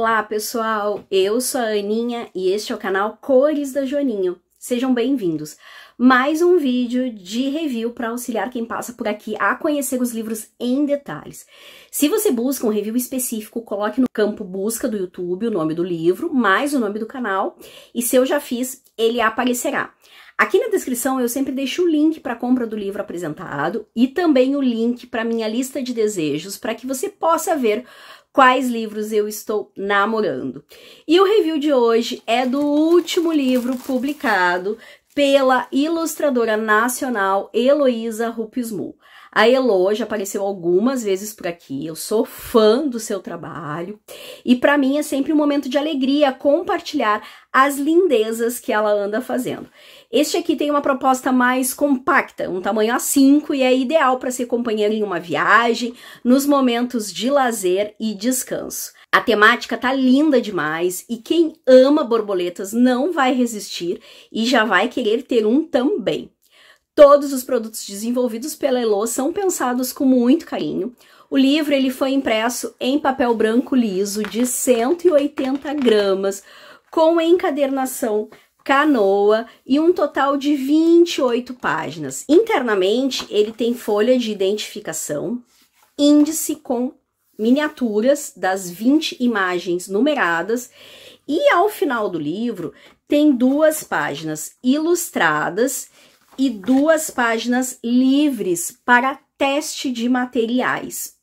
Olá pessoal, eu sou a Aninha e este é o canal Cores da Joaninho. Sejam bem-vindos. Mais um vídeo de review para auxiliar quem passa por aqui a conhecer os livros em detalhes. Se você busca um review específico, coloque no campo busca do YouTube o nome do livro, mais o nome do canal, e se eu já fiz, ele aparecerá. Aqui na descrição eu sempre deixo o link para a compra do livro apresentado e também o link para minha lista de desejos para que você possa ver quais livros eu estou namorando. E o review de hoje é do último livro publicado pela ilustradora nacional Heloísa Rupismu. A Elo já apareceu algumas vezes por aqui, eu sou fã do seu trabalho e para mim é sempre um momento de alegria compartilhar as lindezas que ela anda fazendo. Este aqui tem uma proposta mais compacta, um tamanho A5 e é ideal para ser companheiro em uma viagem, nos momentos de lazer e descanso. A temática tá linda demais e quem ama borboletas não vai resistir e já vai querer ter um também. Todos os produtos desenvolvidos pela Elo são pensados com muito carinho. O livro ele foi impresso em papel branco liso de 180 gramas, com encadernação canoa e um total de 28 páginas. Internamente, ele tem folha de identificação, índice com miniaturas das 20 imagens numeradas e ao final do livro tem duas páginas ilustradas e duas páginas livres para teste de materiais.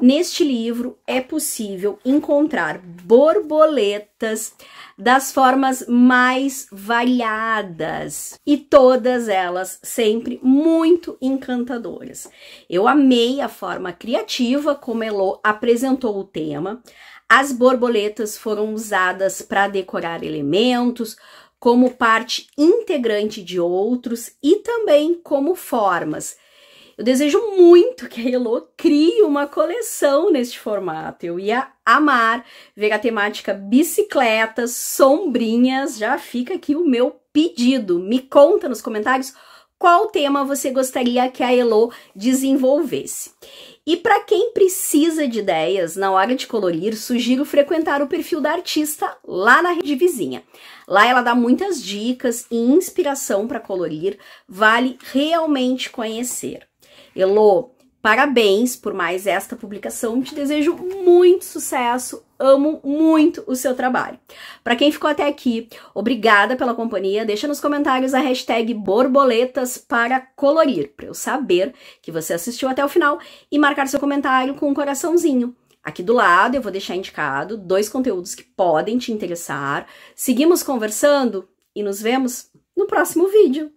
Neste livro é possível encontrar borboletas das formas mais variadas e todas elas sempre muito encantadoras. Eu amei a forma criativa como Elo apresentou o tema. As borboletas foram usadas para decorar elementos, como parte integrante de outros e também como formas eu desejo muito que a Elo crie uma coleção neste formato. Eu ia amar ver a temática bicicletas, sombrinhas. Já fica aqui o meu pedido. Me conta nos comentários qual tema você gostaria que a Elo desenvolvesse. E para quem precisa de ideias na hora de colorir, sugiro frequentar o perfil da artista lá na rede vizinha. Lá ela dá muitas dicas e inspiração para colorir, vale realmente conhecer. Elo, parabéns por mais esta publicação. Te desejo muito sucesso. Amo muito o seu trabalho. Para quem ficou até aqui, obrigada pela companhia. Deixa nos comentários a hashtag borboletas para colorir, para eu saber que você assistiu até o final e marcar seu comentário com um coraçãozinho. Aqui do lado eu vou deixar indicado dois conteúdos que podem te interessar. Seguimos conversando e nos vemos no próximo vídeo.